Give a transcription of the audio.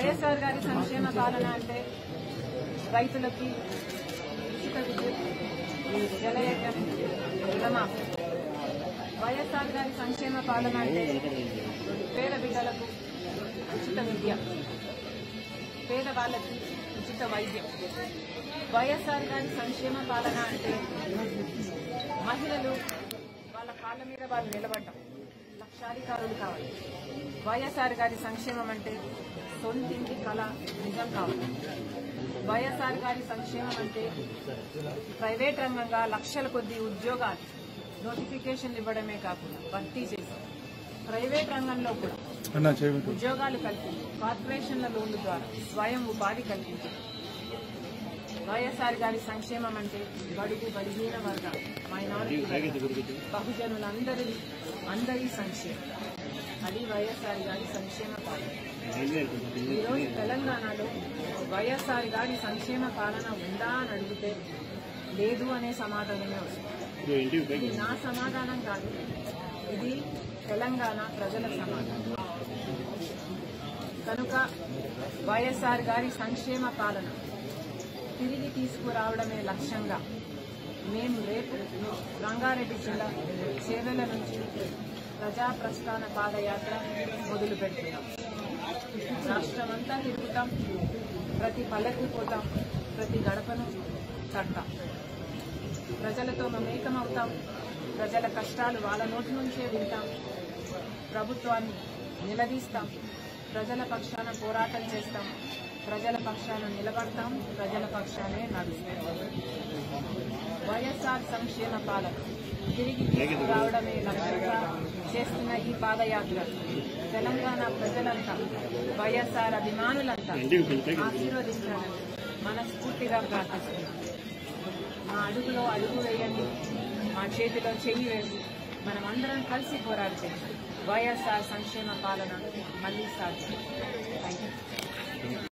వైఎస్ఆర్ గారి సంక్షేమ పాలన అంటే రైతులకి ఉచిత విద్యుత్ జలయజ్ఞం రుణమాఫీ వైఎస్ఆర్ గారి సంక్షేమ పాలన అంటే పేద బిడ్డలకు ఉచిత విద్య పేద వాళ్ళకి ఉచిత వైద్యం. వైఎస్ఆర్ గారి సంక్షేమ పాలన అంటే మహిళలు వాళ్ళ కాళ్ళ మీద వాళ్ళు నిలబడ్డం. లక్షాధికారులు కావాలి. వైఎస్ఆర్ గారి సంక్షేమం అంటే సొంతింటి కళ నిజం కావాలి వైఎస్ఆర్ గారి సంక్షేమం అంటే ప్రైవేట్ రంగంగా లక్షల కొద్ది ఉద్యోగాలు నోటిఫికేషన్లు ఇవ్వడమే కాకుండా భర్తీ చేసి ప్రైవేట్ రంగంలో కూడా ఉద్యోగాలు కల్పించి కార్పొరేషన్ల లోన్ల ద్వారా స్వయం ఉపాధి కల్పించి వైఎస్ఆర్ గారి సంక్షేమం అంటే బడుగు బలహీన వర్గ మైనారిటీ బహుజనులందరి అందరి సంక్షేమం. అది వైఎస్ఆర్ గారి సంక్షేమ పాలన. ఈరోజు తెలంగాణలో వైఎస్ఆర్ గారి సంక్షేమ పాలన ఉందా అని అడిగితే లేదు అనే సమాధానమే వస్తుంది. ఇది నా సమాధానం కాదు. ఇది తెలంగాణ ప్రజల సమాధానం. కనుక వైఎస్ఆర్ గారి సంక్షేమ పాలన తిరిగి తీసుకురావడమే లక్ష్యంగా మేము రేపు రంగారెడ్డి జిల్లా చేవెల నుంచి ప్రజా ప్రస్థాన పాదయాత్ర మొదలు పెడుతున్నాం రాష్ట్రమంతా తిరుగుతాం. ప్రతి పల్లెకు పోతాం. ప్రతి గడపను తడతాం ప్రజలతో మమేకమవుతాం. ప్రజల కష్టాలు వాళ్ళ నోటి నుంచే వింటాం. ప్రభుత్వాన్ని నిలదీస్తాం. ప్రజల పక్షాన పోరాటం చేస్తాం. ప్రజల పక్షాన నిలబడతాం. ప్రజల పక్షానే నడుస్తాం. వైఎస్ఆర్ సంక్షేమ పాలన తిరిగి తీసుకురావడమే లక్ష్యంగా చేస్తున్న ఈ పాదయాత్ర. తెలంగాణ ప్రజలంతా వైఎస్ఆర్ అభిమానులంతా ఆశీర్వదించాలని మనస్ఫూర్తిగా ప్రార్థిస్తున్నాను మా అడుగులో అడుగు వేయండి మా చేతిలో చెయ్యి వేసి మనమందరం కలిసి పోరాడితే వైఎస్ఆర్ సంక్షేమ పాలన మళ్ళీ సాధ్యం. Thank you